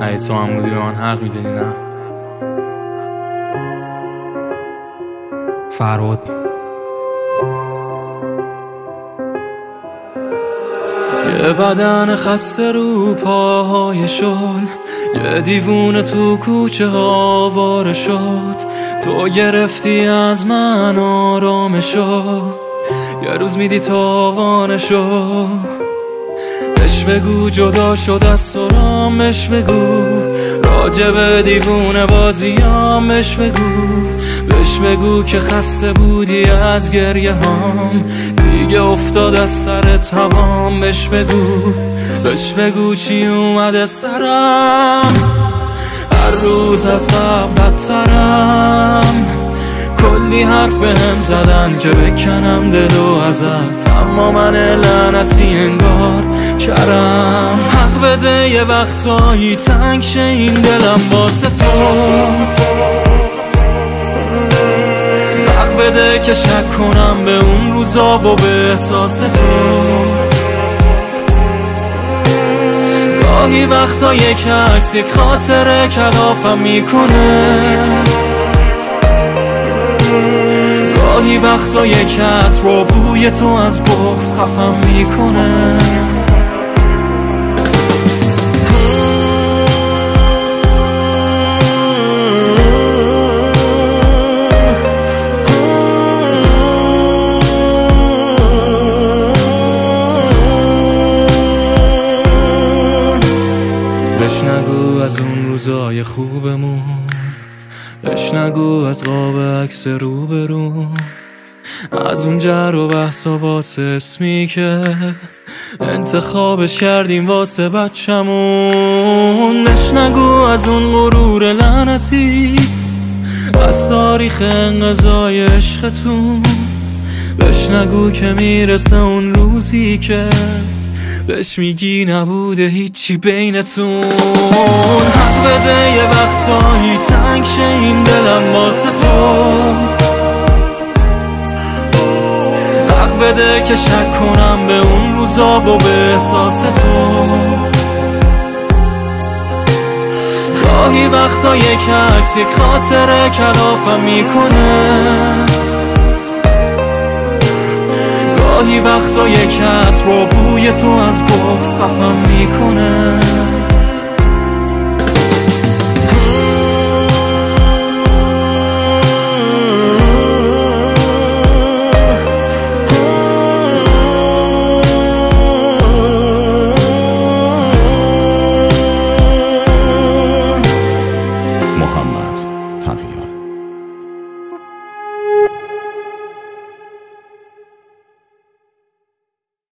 اگه تو هم بودی به من حق می‌دادی نه؟ فرود یه بدن خسته رو پاهای شل یه دیوونه تو کوچه آواره شد. تو گرفتی از من آرامشو یه روز میدی تاوانشو. بش بگو جدا شد از سرامش بگو. راجب دیوونه بازیامش بگو. بش بگو که خسته بودی از گریه هام. دیگه افتاد از سر توام بش بگو. بش بگو چی اومده سرم. هر روز از قبل بدترم. کلی حرف به هم زدن که بکنم دلو ازت. اما من لعنتی کرم حق بده یه وقتایی تنگ شه این دلم واسه تو. حق بده که شک کنم به اون روزا و به احساس تو. گاهی وقتا یک عکس یک خاطره کلافم می‌کنه. گاهی وقتا یک رو بوی تو از بغز خفم می‌کنه. بش نگو از اون روزای خوبمون. بش نگو از قاب عکس روبرو از اون جر و واسه اسمی که انتخابش کردیم واسه بچمون بش نگو از اون غرور لعنتیت. از تاریخ انقضای عشقتون. بش نگو که می‌رسه اون روزی که بهش میگی نبوده هیچی بینتون. حق بده یه وقتایی تنگ شه این دلم واسه تو. حق بده که شک کنم به اون روزا و به احساس تو. گاهی وقتا یک عکس یک خاطره کلافم می‌کنه. گاهی وقتا یک رو بوی تو از بغز خفم می‌کنه